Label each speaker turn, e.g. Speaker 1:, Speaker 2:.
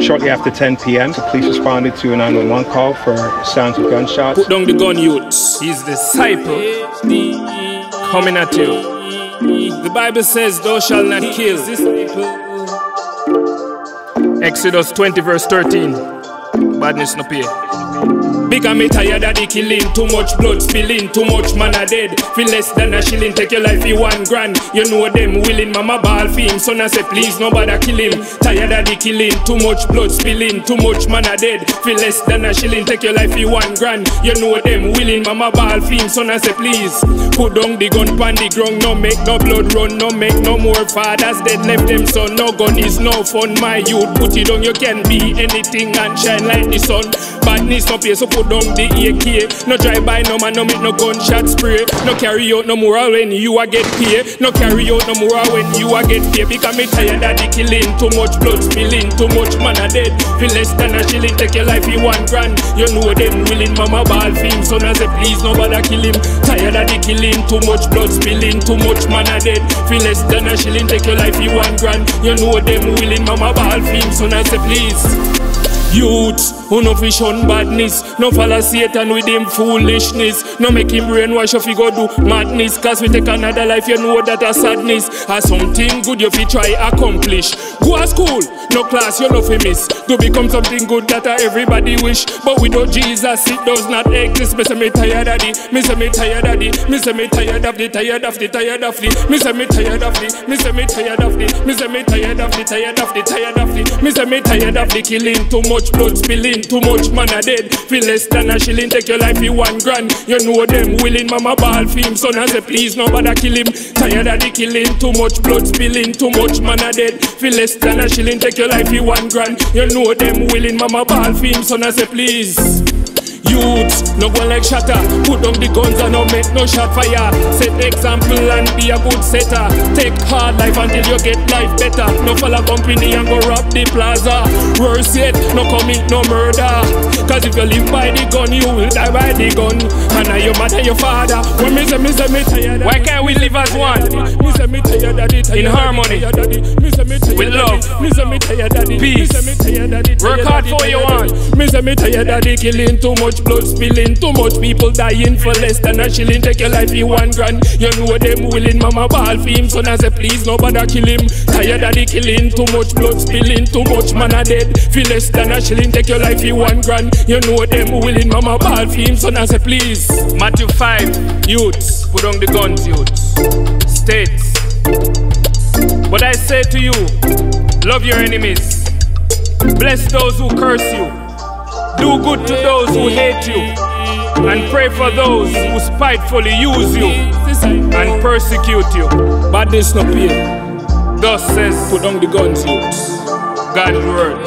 Speaker 1: Shortly after 10 p.m., the police responded to a 911 call for sounds of gunshots.
Speaker 2: Put down the gun, youths. His disciple coming at you. The Bible says, Thou shalt not kill. Exodus 20, verse 13. Badness no pay. Because me tired of the killing, too much blood spilling, too much man a dead. Feel less than a shilling, take your life for one grand. You know them willing, mama bawl for. Son I say please nobody kill him. Tired of the killing, too much blood spilling, too much man a dead. Feel less than a shilling, take your life for one grand. You know them willing, mama bawl for. Son I say please put down the gun pan the ground, no make no blood run, no make no more fathers dead left them son. No gun is no fun, my youth. Put it on, you can be anything and shine like the sun. Badness no pay, so put down the AK. No drive by, no man, no make no gunshot spray. No carry out no more when you a get paid. No carry out no more when you a get paid. Because me tired of the killing, too much blood spilling, too much man a dead. Feel less than a shilling, take your life in one grand. You know them willing, mama bawl film. Son I say please nobody kill him. Tired of the killing, too much blood spilling, too much man a dead. Feel less than a shilling, take your life in one grand. You know them willing, mama bawl film. Son I say please. Youths, who no fish on badness No follow Satan with him foolishness No make him brainwash if you go do madness Cause we take another life, you know that a sadness Or something good you fi try accomplish Go to school, no class you no fi miss To become something good that a everybody wish But without Jesus it does not exist Me say me tired of the, me say me tired of the Me say me tired of the, tired of the, tired of the Me say me tired of the, me say me tired of the Me say me tired of the, tired of the, tired of the Me say me tired of the killing too much blood spilling, too much man a dead. Feel less than a shilling, take your life in one grand. You know them willing, mama bawl for him. Son I say please nobody kill him. Tired of the killing, too much blood spilling, too much man a dead. Feel less than a shilling, take your life in one grand. You know them willing, mama bawl for. Son I say please. Youths, no go like shatter. Put down the guns and no make no shot fire. Set example and be a good setter. Take hard life until you get life better. No follow company and go rob the plaza. Worse yet, no commit no murder. Cause if you live by the gun, you will die by the gun. Now your mother, your father. When me say, me say, me tired.
Speaker 3: Why can't we live as one?
Speaker 2: Me say, me tired it.
Speaker 3: In harmony.
Speaker 2: Me say, me tired
Speaker 3: With love.
Speaker 2: Me say, me tired it.
Speaker 3: Peace.
Speaker 2: Me say, me tired.
Speaker 3: Work hard for what you
Speaker 2: tired. Me say, me tired the killing. Too much blood spilling. Too much people dying for less than a shilling. Take your life in one grand. You know them willing. Mama bawl for him. Son I say, please nobody kill him. Tired of the killing. Too much blood spilling. Too much man a dead. Feel less than a shilling. Take your life in one grand. You know them willing. Mama bawl for him. Son I say, please.
Speaker 3: Matthew 5,
Speaker 2: Youths.
Speaker 3: put on the guns, youths. States. But I say to you, love your enemies. Bless those who curse you. Do good to those who hate you. And pray for those who spitefully use you and persecute you.
Speaker 2: Badness no pay.
Speaker 3: Thus says
Speaker 2: Put on the guns, youths.
Speaker 3: God's word.